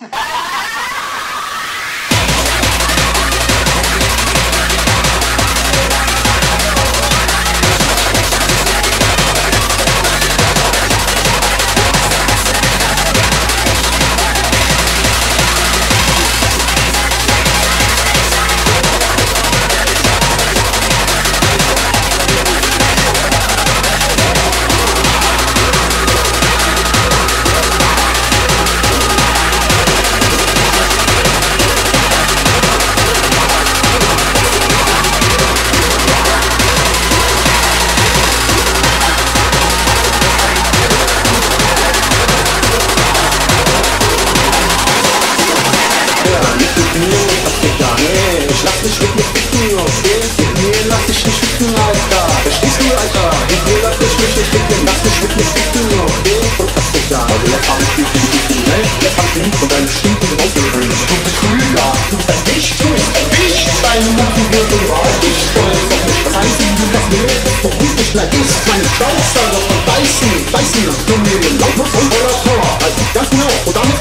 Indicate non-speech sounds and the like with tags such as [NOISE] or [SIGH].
Ha [LAUGHS] Ich lass mich mit mir ficken, aus mit mir. Lass dich nicht ficken, Alter. Verstehst du, Alter? Mit mir lass ich mich nicht ficken, lass mich mit mir ficken, okay? Und das geht ja, also jetzt hab ich mich nicht ficken, ne? Jetzt hab ich mich von deinem Stinken rausgekriegt Du bist Rüger, du bist nicht, du bist erwischt Deine Mutter wird im Rauch, ich stolz auf mich Das Einzige, du das willst, ist doch gut nicht leid ist Meine Schnauze, das verbeißen, beißen, nur mir den Lauf von voller Power. Also ganz genau, und damit